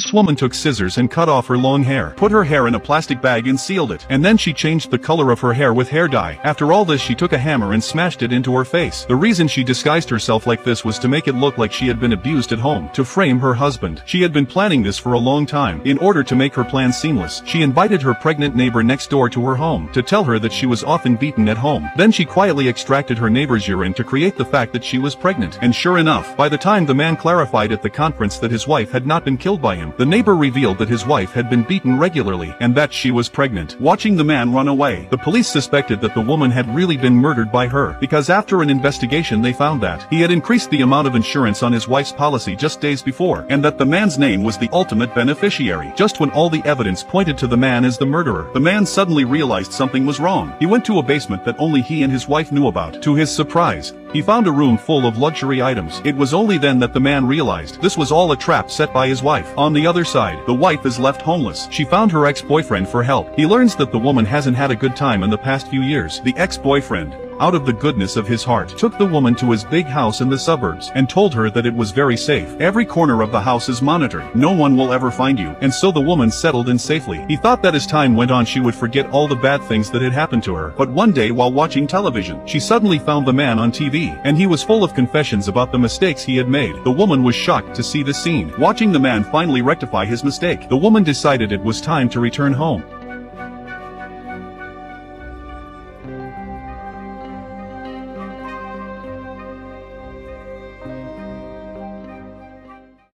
This woman took scissors and cut off her long hair, put her hair in a plastic bag and sealed it, and then she changed the color of her hair with hair dye. After all this she took a hammer and smashed it into her face. The reason she disguised herself like this was to make it look like she had been abused at home, to frame her husband. She had been planning this for a long time. In order to make her plan seamless, she invited her pregnant neighbor next door to her home, to tell her that she was often beaten at home. Then she quietly extracted her neighbor's urine to create the fact that she was pregnant. And sure enough, by the time the man clarified at the conference that his wife had not been killed by him, the neighbor revealed that his wife had been beaten regularly and that she was pregnant. Watching the man run away, the police suspected that the woman had really been murdered by her because after an investigation they found that he had increased the amount of insurance on his wife's policy just days before and that the man's name was the ultimate beneficiary. Just when all the evidence pointed to the man as the murderer, the man suddenly realized something was wrong. He went to a basement that only he and his wife knew about. To his surprise, he found a room full of luxury items. It was only then that the man realized this was all a trap set by his wife. On the other side, the wife is left homeless. She found her ex-boyfriend for help. He learns that the woman hasn't had a good time in the past few years. The ex-boyfriend, out of the goodness of his heart, took the woman to his big house in the suburbs and told her that it was very safe. Every corner of the house is monitored. No one will ever find you. And so the woman settled in safely. He thought that as time went on she would forget all the bad things that had happened to her. But one day while watching television, she suddenly found the man on TV, and he was full of confessions about the mistakes he had made. The woman was shocked to see the scene. Watching the man finally rectify his mistake, the woman decided it was time to return home.